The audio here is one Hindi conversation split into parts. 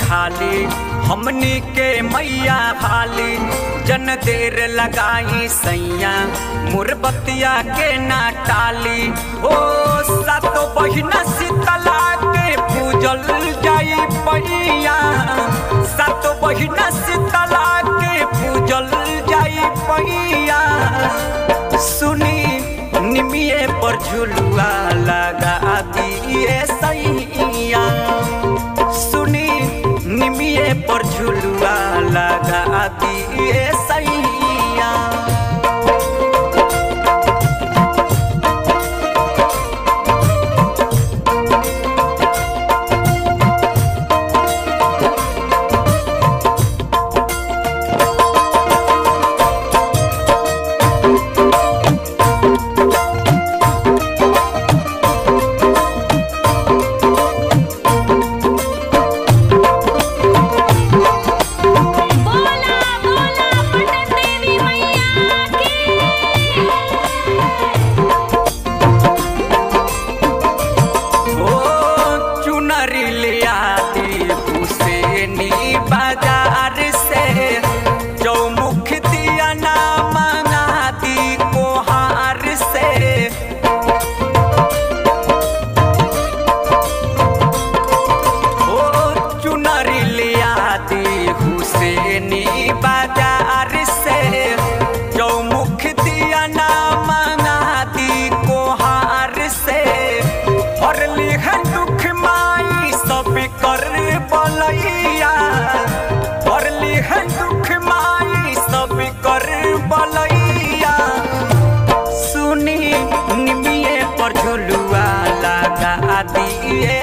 खाली, हमने के मैया भाली जन देर लगाई सैया, मुरबतिया के ना टाली। ओ, सतो बहिना शीतला के पूजल जाई पैया। सतो बहिना शीतला के पूजल जाई पैया। सुनी निमिए पर झुलुआ लगा।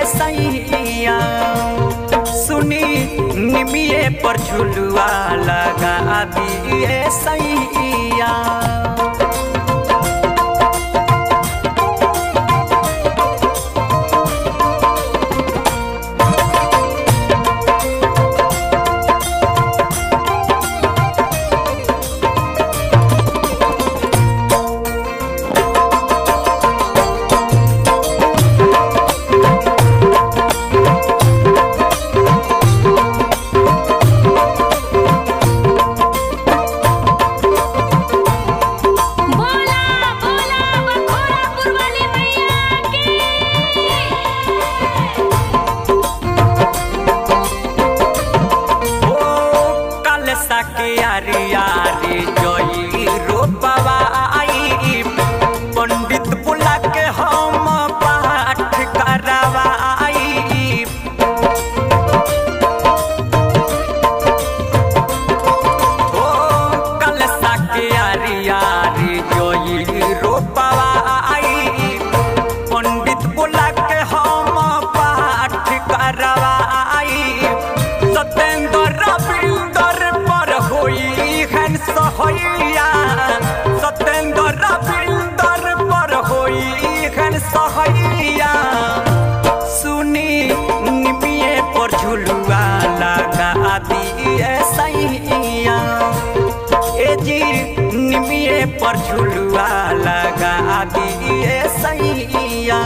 सैया। सुनी निमिए पर झुलुआ लगा दिए सैया। मैया जी निमिए पर झुलुआ लगा दिए सैया।